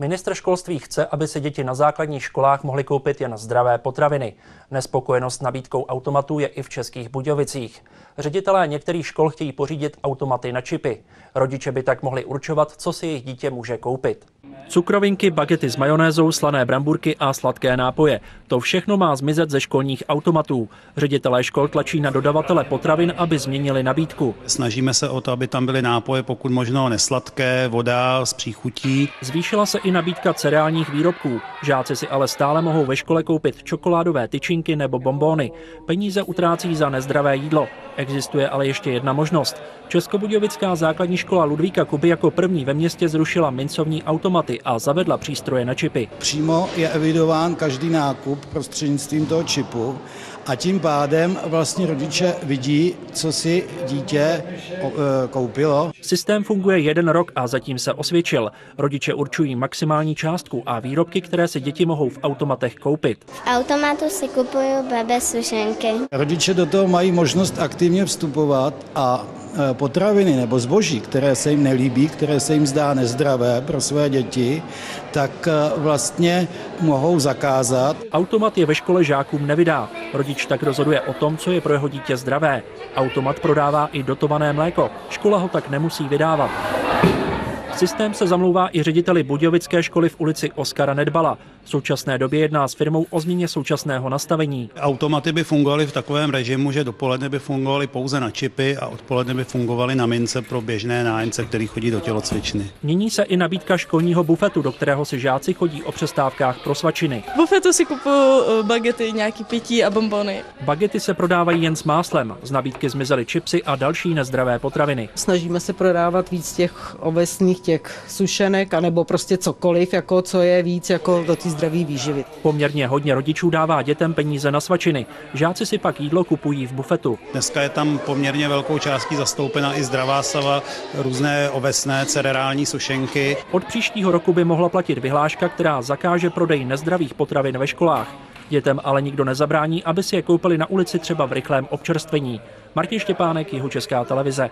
Ministr školství chce, aby se děti na základních školách mohly koupit jen zdravé potraviny. Nespokojenost nabídkou automatů je i v Českých Budějovicích. Ředitelé některých škol chtějí pořídit automaty na čipy. Rodiče by tak mohli určovat, co si jejich dítě může koupit. Cukrovinky, bagety s majonézou, slané bramburky a sladké nápoje. To všechno má zmizet ze školních automatů. Ředitelé škol tlačí na dodavatele potravin, aby změnili nabídku. Snažíme se o to, aby tam byly nápoje pokud možno nesladké, voda s příchutí. Zvýšila se i nabídka cereálních výrobků. Žáci si ale stále mohou ve škole koupit čokoládové tyčinky nebo bombóny. Peníze utrácí za nezdravé jídlo. Existuje ale ještě jedna možnost. Českobudějovická základní škola Ludvíka Kuby jako první ve městě zrušila mincovní automaty a zavedla přístroje na čipy. Přímo je evidován každý nákup prostřednictvím toho čipu a tím pádem vlastně rodiče vidí, co si dítě e, koupilo. Systém funguje jeden rok a zatím se osvědčil. Rodiče určují maximální částku a výrobky, které se děti mohou v automatech koupit. V automatu si kupuju bebe sušenky. Rodiče do toho mají možnost aktivně vstupovat a e, potraviny nebo zboží, které se jim nelíbí, které se jim zdá nezdravé pro své děti, tak e, vlastně mohou zakázat. Automat je ve škole žákům nevydá. Rodič tak rozhoduje o tom, co je pro jeho dítě zdravé. Automat prodává i dotované mléko. Škola ho tak nemusí vydávat. Systém se zamlouvá i řediteli Budějovické školy v ulici Oskara Nedbala. V současné době jedná s firmou o změně současného nastavení. Automaty by fungovaly v takovém režimu, že dopoledne by fungovaly pouze na čipy a odpoledne by fungovaly na mince pro běžné nájemce, který chodí do tělocvičny. Mění se i nabídka školního bufetu, do kterého si žáci chodí o přestávkách pro svačiny. V bufetu si kupuju eh, bagety, nějaký pití a bombony. Bagety se prodávají jen s máslem. Z nabídky zmizely čipsy a další nezdravé potraviny. Snažíme se prodávat víc těch ovesných, těch sušenek, anebo prostě cokoliv, jako co je víc jako do té zdraví výživy. Poměrně hodně rodičů dává dětem peníze na svačiny. Žáci si pak jídlo kupují v bufetu. Dneska je tam poměrně velkou částí zastoupena i zdravá sava, různé ovesné cereální sušenky. Od příštího roku by mohla platit vyhláška, která zakáže prodej nezdravých potravin ve školách. Dětem ale nikdo nezabrání, aby si je koupili na ulici třeba v rychlém občerstvení. Martin Štěpánek, Jihočeská televize.